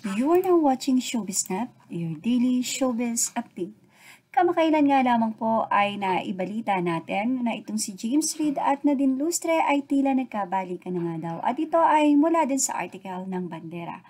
You are now watching Showbiz Snap, your daily showbiz update. Kamakailan nga lamang po ay naibalita natin na itong si James Reid at Nadine Lustre ay tila nagkabalikan na nga daw. At ito ay mula din sa article ng Bandera.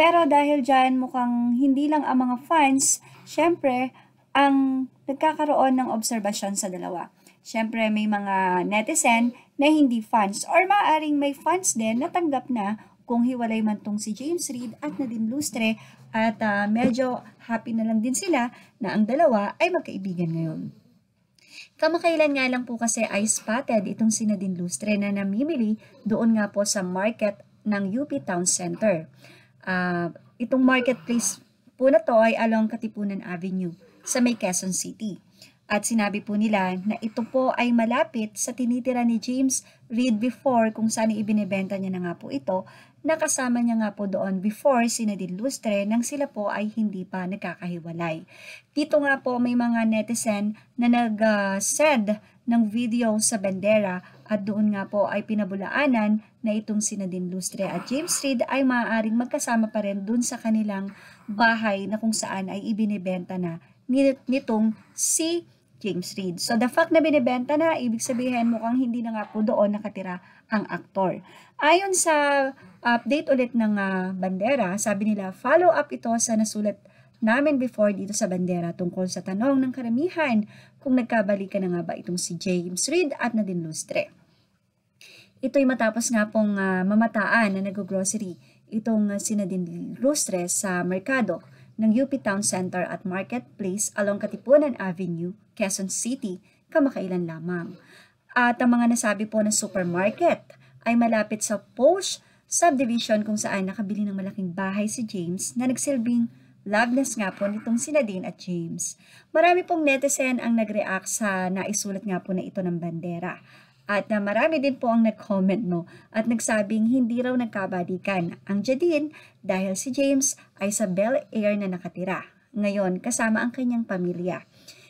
Pero dahil dyan mukhang hindi lang ang mga fans, syempre ang nagkakaroon ng obserbasyon sa dalawa. Syempre may mga netizen na hindi fans or maaring may fans din na tanggap na kung hiwalay man tong si James Reid at Nadine Lustre at uh, medyo happy na lang din sila na ang dalawa ay magkaibigan ngayon. Kamakailan nga lang po kasi ay spotted itong si Nadine Lustre na namimili doon nga po sa market ng UP Town Center. Uh, itong marketplace po na to ay along Katipunan Avenue sa may Quezon City. At sinabi po nila na ito po ay malapit sa tinitira ni James Reid before kung saan ibinebenta niya na nga po ito nakasama niya nga po doon before si Nadine Lustre nang sila po ay hindi pa nagkakahiwalay. Dito nga po may mga netizen na nag-send uh, ng video sa bandera at doon nga po ay pinabulaanan na itong si Nadine Lustre at James Reid ay maaaring magkasama pa rin doon sa kanilang bahay na kung saan ay ibinibenta na nitong si James Reid. So the fact na binibenta na, ibig sabihin mukhang hindi na nga po doon nakatira ang aktor. Ayon sa update ulit ng uh, bandera, sabi nila follow up ito sa nasulat namin before dito sa bandera tungkol sa tanong ng karamihan kung nagkabalikan na nga ba itong si James Reid at Nadine Lustre. Ito'y matapos nga pong uh, mamataan na nag-grocery itong uh, si Nadine Lustre sa merkado ng UP Town Center at Marketplace along Katipunan Avenue, Quezon City, kamakailan lamang. At ang mga nasabi po ng supermarket ay malapit sa Posh subdivision kung saan nakabili ng malaking bahay si James na nagsilbing loveless nga po nitong si Nadine at James. Marami pong netizen ang nag-react sa naisulat nga po na ito ng bandera. At na marami din po ang nag-comment no at nagsabing hindi raw nagkabalikan ang Jadine dahil si James ay sa Bel Air na nakatira. Ngayon kasama ang kanyang pamilya.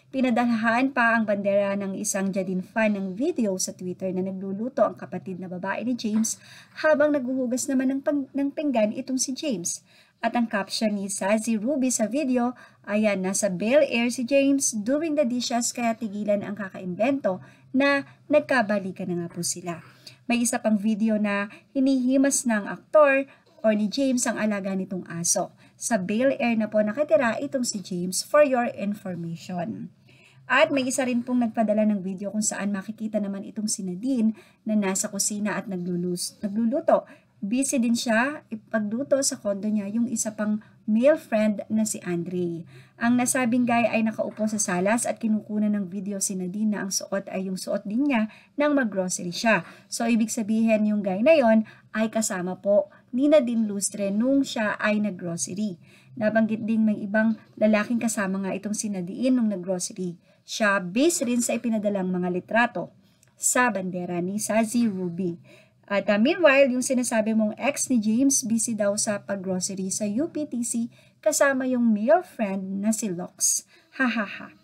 Pinadalhan pa ang bandera ng isang Jadine fan ng video sa Twitter na nagluluto ang kapatid na babae ni James habang naghuhugas naman ng, ng pinggan itong si James. At ang caption ni Sazi Ruby sa video, ayan, nasa Bel Air si James doing the dishes kaya tigilan ang kakaimbento na nagkabalikan na nga po sila. May isa pang video na hinihimas ng aktor or ni James ang alaga nitong aso. Sa Bel Air na po nakatira itong si James for your information. At may isa rin pong nagpadala ng video kung saan makikita naman itong si Nadine na nasa kusina at nagluluto busy din siya ipagluto sa kondo niya yung isa pang male friend na si Andre. Ang nasabing guy ay nakaupo sa salas at kinukunan ng video si Nadine na ang suot ay yung suot din niya nang maggrocery siya. So ibig sabihin yung guy na yon ay kasama po ni Nadine Lustre nung siya ay naggrocery. Nabanggit din may ibang lalaking kasama nga itong si Nadine nung naggrocery. Siya based rin sa ipinadalang mga litrato sa bandera ni Sazi Ruby. At uh, meanwhile, yung sinasabi mong ex ni James, busy daw sa paggrocery sa UPTC kasama yung male friend na si Lox. Ha ha ha.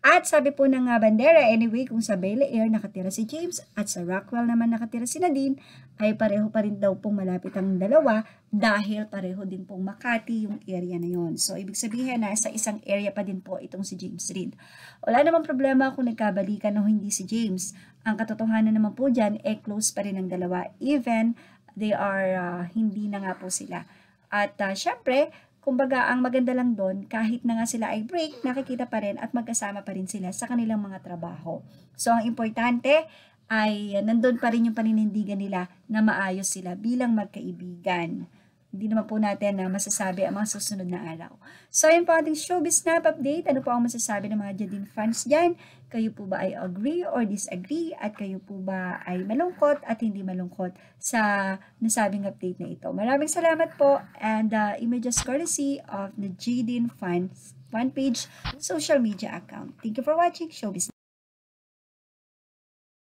At sabi po ng uh, bandera, anyway, kung sa Bel Air nakatira si James at sa Rockwell naman nakatira si Nadine, ay pareho pa rin daw pong malapit ang dalawa dahil pareho din pong Makati yung area na yon. So, ibig sabihin na sa isang area pa din po itong si James Reid. Wala namang problema kung nagkabalikan o hindi si James. Ang katotohanan naman po dyan, eh close pa rin ang dalawa. Even they are, uh, hindi na nga po sila. At uh, syempre, Kumbaga, ang maganda lang doon, kahit na nga sila ay break, nakikita pa rin at magkasama pa rin sila sa kanilang mga trabaho. So, ang importante ay nandun pa rin yung paninindigan nila na maayos sila bilang magkaibigan hindi naman po natin na masasabi ang mga susunod na araw. So, yun po ating showbiz snap update. Ano po ang masasabi ng mga Jadine fans dyan? Kayo po ba ay agree or disagree? At kayo po ba ay malungkot at hindi malungkot sa nasabing update na ito? Maraming salamat po and uh, images courtesy of the Jadine fans fan page social media account. Thank you for watching Showbiz